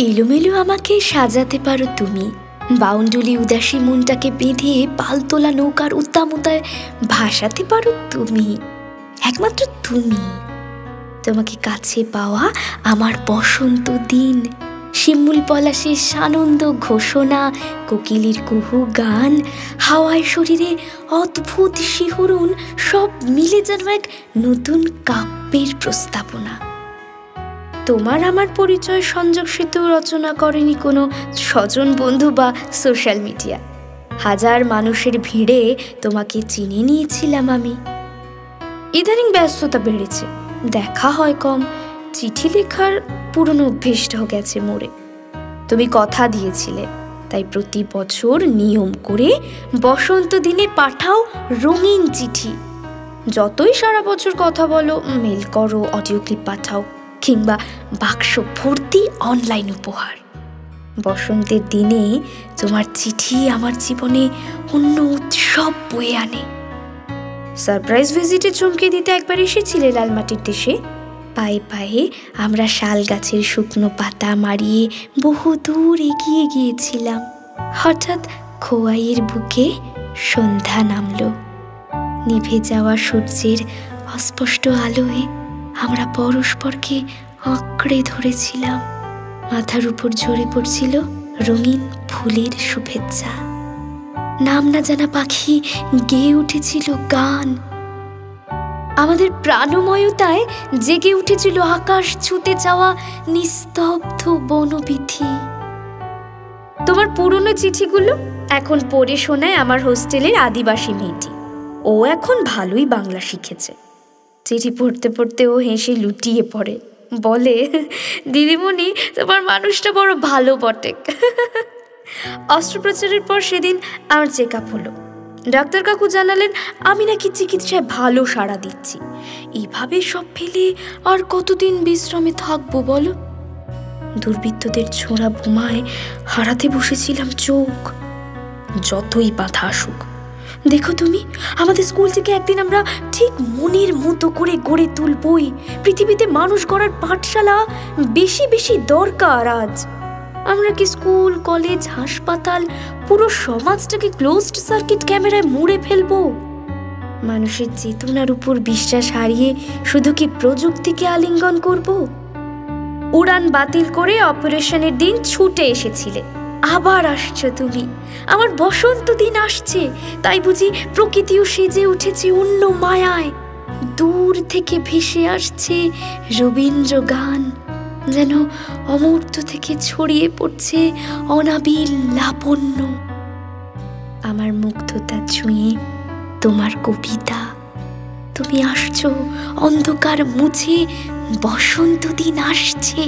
এলোমেলো আমাকে সাজাতে পারো তুমি। বাউন্ডুলি উদাসী মনটাকে বেঁধে পালতোলা নৌকার উত্তামুতায় ভাসাতে পারো তুমি। একমাত্র তুমি। তোমাকে কাছে পাওয়া আমার বসন্ত দিন। শিমুল পলাশের সানন্দ ঘোষণা, কোকিলির কুহু গান, হাওয়ায় শরীরে অদ্ভুত শিহরণ, সব মিলে যেন এক নতুন কাব্যের প্রস্তাবনা। তোমার আমার পরিচয় সংযোগ সেতু রচনা করেনি কোনো স্বজন বন্ধু বা সোশ্যাল মিডিয়া হাজার মানুষের ভিড়ে তোমাকে চিনে নিয়েছিলাম আমি। ইদানিং ব্যস্ততা বেড়েছে, দেখা হয় কম, চিঠি লেখার পুরনো অভ্যেসটাও গেছে মোড়ে। তুমি কথা দিয়েছিলে, তাই প্রতি বছর নিয়ম করে বসন্ত দিনে পাঠাও রঙিন চিঠি। যতই সারা বছর কথা বলো, মেল করো অডিও ক্লিপ পাঠাও। কিংবা বাক্স ভর্তি অনলাইন উপহার। বসন্তের দিনে তোমার চিঠি আমার জীবনে অন্য উৎসব বয়ে আনে। সারপ্রাইজ ভিজিটে চমকে দিতে একবার এসেছিলে লালমাটির দেশে। পায়ে পায়ে আমরা শাল গাছের শুকনো পাতা মারিয়ে বহু দূর এগিয়ে গিয়েছিলাম। হঠাৎ খোয়াইয়ের বুকে সন্ধ্যা নামল। নিভে যাওয়া সূর্যের অস্পষ্ট আলোয় আমরা পরস্পরকে আঁকড়ে ধরেছিলাম। মাথার উপর ঝরে পড়ছিল রঙিন ফুলের শুভেচ্ছা। নাম না জানা পাখি গেয়ে উঠেছিল গান। আমাদের প্রাণময়তায় জেগে উঠেছিল আকাশ ছুতে যাওয়া নিস্তব্ধ বনবিথি তোমার পুরনো চিঠিগুলো এখন পড়ে শোনায় আমার হোস্টেলের আদিবাসী মেয়েটি। ও এখন ভালোই বাংলা শিখেছে। চিঠি পড়তে পড়তে ও হেসে লুটিয়ে পড়ে। বলে, দিদিমণি, তোমার মানুষটা বড় ভালো বটে। অস্ত্রোপচারের পর সেদিন আমার চেক আপ হলো। ডাক্তার কাকু জানালেন, আমি নাকি চিকিৎসায় ভালো সাড়া দিচ্ছি। এইভাবে সব ফেলে আর কতদিন বিশ্রামে থাকব বলো? দুর্বৃত্তদের ছোড়া বোমায় হারাতে বসেছিলাম চোখ। যতই বাধা আসুক দেখো তুমি, আমাদের স্কুল থেকে একদিন আমরা ঠিক মনের মতো করে গড়ে তুলবই। পৃথিবীতে মানুষ গড়ার পাঠশালা বেশি বেশি দরকার আজ। আমরা কি স্কুল, কলেজ, হাসপাতাল, পুরো সমাজটাকে ক্লোজড সার্কিট ক্যামেরায় মুড়ে ফেলব? মানুষের চেতনার উপর বিশ্বাস হারিয়ে শুধু কি প্রযুক্তিকে আলিঙ্গন করব? উড়ান বাতিল করে অপারেশনের দিন ছুটে এসেছিলে। আবার আসছো তুমি। আমার বসন্ত দিন আসছে, তাই বুঝি প্রকৃতিও সেজে উঠেছে অন্য মায়ায়। দূর থেকে ভেসে আসছে রবীন্দ্র গান, যেন অমূর্ত থেকে ছড়িয়ে পড়ছে অনাবিল লাবণ্য। আমার মুগ্ধতা ছুঁয়ে তোমার কবিতা, তুমি আসছো অন্ধকার মুছে, বসন্ত দিন আসছে।